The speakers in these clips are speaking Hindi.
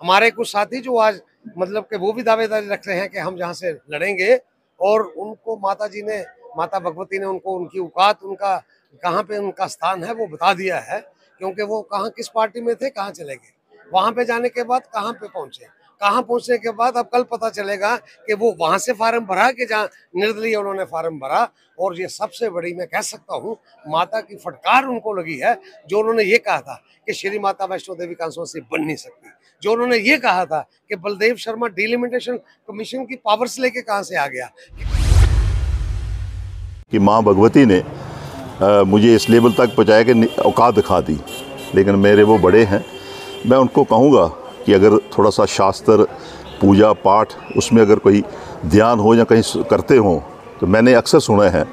हमारे कुछ साथी जो आज मतलब के वो भी दावेदारी रख रहे हैं कि हम जहाँ से लड़ेंगे और उनको माता जी ने, माता भगवती ने उनको, उनकी औकात, उनका कहाँ पे उनका स्थान है वो बता दिया है, क्योंकि वो कहाँ किस पार्टी में थे, कहाँ चले गए। वहाँ पे जाने के बाद कहाँ पे पहुँचे? कहाँ पहुँचने के बाद अब कल पता चलेगा कि वो वहाँ से फार्म भरा कि जहाँ निर्दलीय उन्होंने फार्म भरा। और ये सबसे बड़ी मैं कह सकता हूँ माता की फटकार उनको लगी है जो उन्होंने ये कहा था कि श्री माता वैष्णो देवी से बन नहीं सकती। जो उन्होंने ये कहा था कि बलदेव शर्मा डिलिमिटेशन कमीशन की पावर्स लेके कहाँ से आ गया? कि माँ भगवती ने आ, मुझे इस लेवल तक पहुँचाया कि औकात दिखा दी। लेकिन मेरे वो बड़े हैं। मैं उनको कहूँगा कि अगर थोड़ा सा शास्त्र पूजा पाठ उसमें अगर कोई ध्यान हो या कहीं करते हों तो मैंने अक्सर सुना है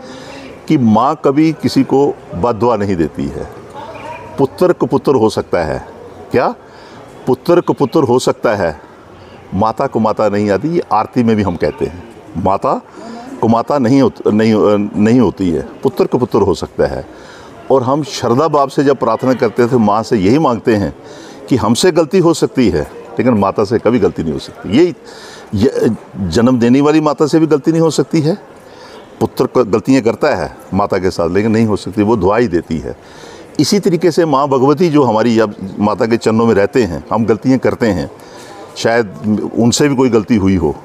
कि माँ कभी किसी को बदवा नहीं देती है। पुत्र कुपुत्र हो सकता है। क्या? पुत्र कुपुत्र हो सकता है। माता को माता नहीं आती ये आरती में भी हम कहते हैं। माता को माता नहीं हो, नहीं नहीं होती है। पुत्र को पुत्र हो सकता है। और हम श्रद्धा भाव से जब प्रार्थना करते थे माँ से यही मांगते हैं कि हमसे गलती हो सकती है, लेकिन माता से कभी गलती नहीं हो सकती। ये ये, जन्म देने वाली माता से भी गलती नहीं हो सकती है। पुत्र गलतियाँ करता है माता के साथ, लेकिन नहीं हो सकती, वो दुआई देती है। इसी तरीके से माँ भगवती जो हमारी जब माता के चरणों में रहते हैं, हम गलतियाँ करते हैं, शायद उनसे भी कोई गलती हुई हो।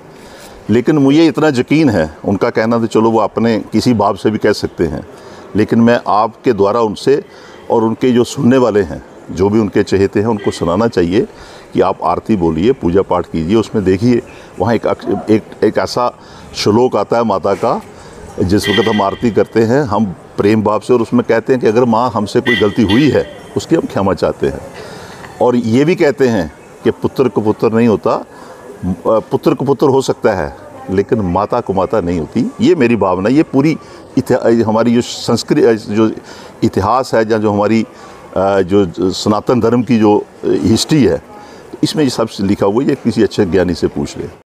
लेकिन मुझे इतना यकीन है, उनका कहना तो चलो वो अपने किसी बाप से भी कह सकते हैं। लेकिन मैं आपके द्वारा उनसे और उनके जो सुनने वाले हैं जो भी उनके चहेते हैं, उनको सुनाना चाहिए कि आप आरती बोलिए, पूजा पाठ कीजिए, उसमें देखिए, वहाँ एक एक एक ऐसा श्लोक आता है माता का, जिस वक्त हम आरती करते हैं, हम प्रेम भाव से और उसमें कहते हैं कि अगर माँ हमसे कोई गलती हुई है, उसकी हम क्षमा चाहते हैं। और ये भी कहते हैं कि पुत्र को पुत्र नहीं होता, पुत्र को पुत्र हो सकता है, लेकिन माता को माता नहीं होती। ये मेरी भावना, ये पूरी हमारी जो संस्कृति, जो इतिहास है, या जो हमारी जो सनातन धर्म की जो हिस्ट्री है, इसमें ये सब लिखा हुआ है किसी अच्छे ज्ञानी से पूछ ले।